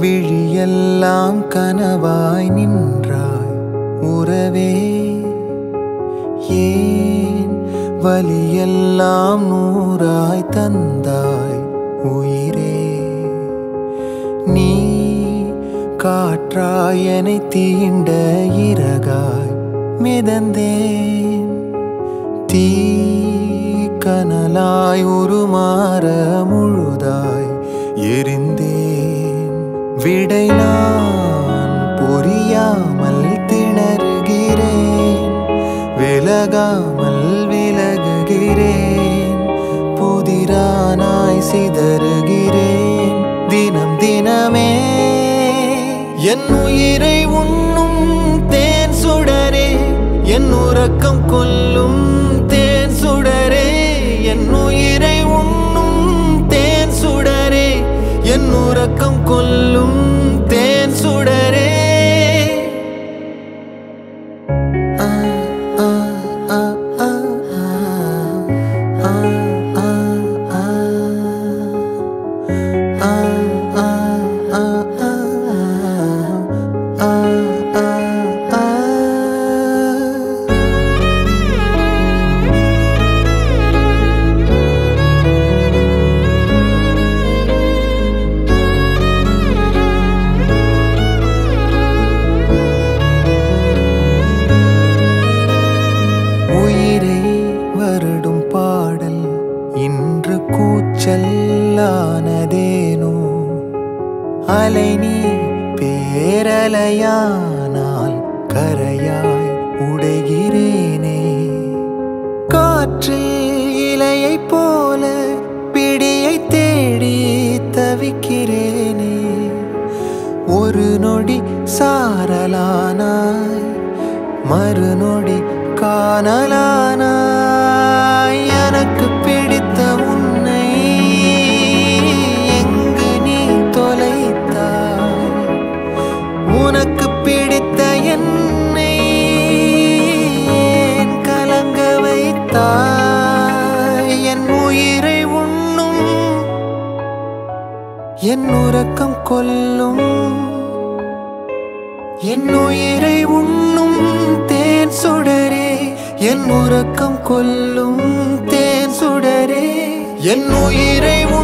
விழியெல்லாம் கனவாய் நின்றாய் உறவே. ஏன் வலியெல்லாம் நூறாய் தந்தாய் உயிர்? காற்றாய் என்னை தீண்ட இறகாய் மிதந்தேன். தீ கனலாய் உருமாற முழுதாய் எரிந்தேன். விடை நான் புரியாமல் திணறுகிறேன். விலகாம் என் உயிரை உண்ணும் தேன் சுடரே என் உறக்கம் கொல்லும் இன்று கூச்சல்லானதேனோ? அலை நீ பேரலையானால் கரையாய் உடைகிறேனே. காற்றில் இலையைப் போல பிடியை தேடி தவிக்கிறேனே. ஒரு நொடி சாரலானாய் மறுநொடி காணலானாய். என் உறக்கம் கொல்லும். என் உயிரை உண்ணும் தேன் சுடரே. என் உறக்கம் கொல்லும் தேன் சுடரே. என் உயிரை உண்ணும்